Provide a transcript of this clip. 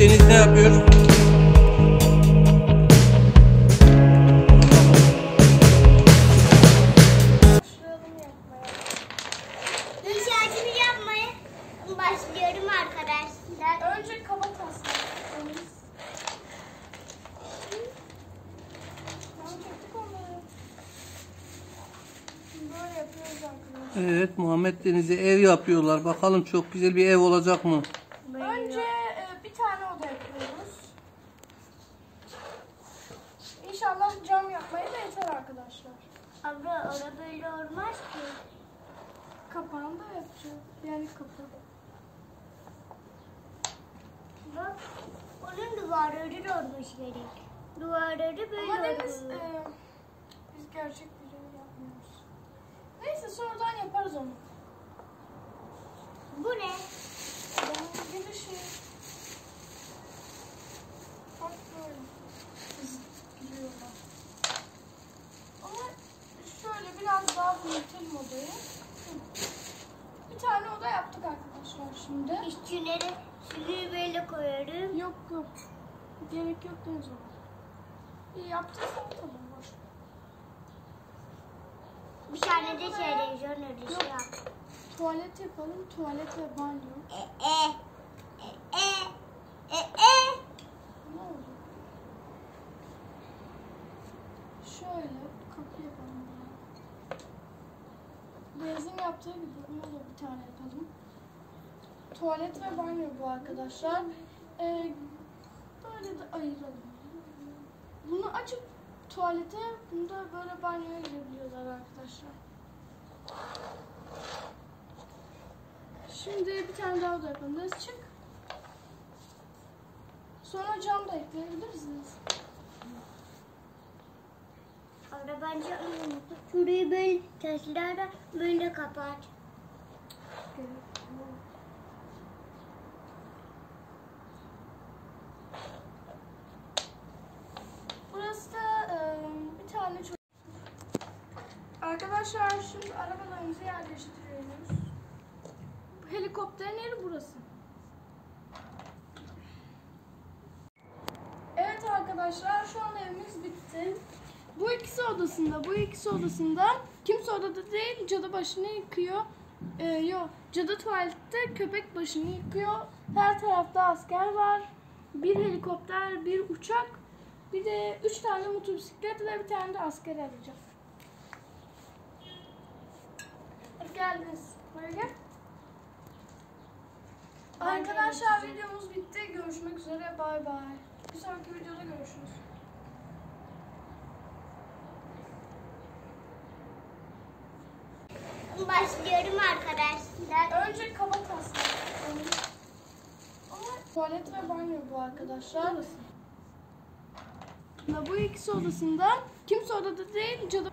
yapmaya. İnşaatını yapmaya başlıyorum arkadaşlar. Önce kaba arkadaşlar. Evet Muhammed Deniz'e ev yapıyorlar. Bakalım çok güzel bir ev olacak mı? Önce e, bir tane oda yapıyoruz. İnşallah cam yapmaya da yeter arkadaşlar. Abla orada böyle olmaz ki. Kapağını da yapacağız. Yani kapı. Bak onun duvarları olmuş gerek. Duvarları böyle Ama Deniz olmuş. e, biz gerçek bir ev yapmıyoruz. Neyse sonradan yaparız onu. Bu ne? Adamın girişi. Bak böyle. Biz giriyorlar. Ama şöyle biraz daha büyütelim odayı. Bir tane oda yaptık arkadaşlar şimdi. İşçileri şurayı böyle koyarım. Yok yok. Gerek yok Deniz. İyi yaptıysan tamam boş. Bir tane de televizyon örüsü yap. Tuvalet yapalım. Tuvalet ve banyo. E e. E e. E e. Ne oldu? Şöyle kapı yapalım. Deniz'in yaptığı gibi bunu da bir tane yapalım. Tuvalet ve banyo bu arkadaşlar. Ee, böyle de ayıralım. Bunu açıp tuvalete, bunu da böyle banyoya girebiliyorlar arkadaşlar. Şimdi bir tane daha da yapalım. Çık. Sonra cam da ekleyebilirsiniz. Abla bence şurayı böyle taşlarla böyle kapat. Burası da e, bir tane çok... Arkadaşlar şimdi arabalarımızı yerleştiriyoruz. Helikopterin yeri burası. Evet arkadaşlar şu an evimiz bitti. Bu ikisi odasında, bu ikisi odasında. Kimse odada değil, cadı başını yıkıyor. Ee, yok, cadı tuvalette köpek başını yıkıyor. Her tarafta asker var. Bir helikopter, bir uçak, bir de üç tane motosiklet ve bir tane de asker alacağız. Hoş geldiniz. Buraya gel. Arkadaşlar videomuz bitti. Görüşmek üzere. Bay bay. Bir sonraki videoda görüşürüz. Başlıyorum arkadaşlar. Önce kaba taslak. Ama tuvalet ve banyo bu arkadaşlar. Bu ikisi odasında kimse odada değil cadı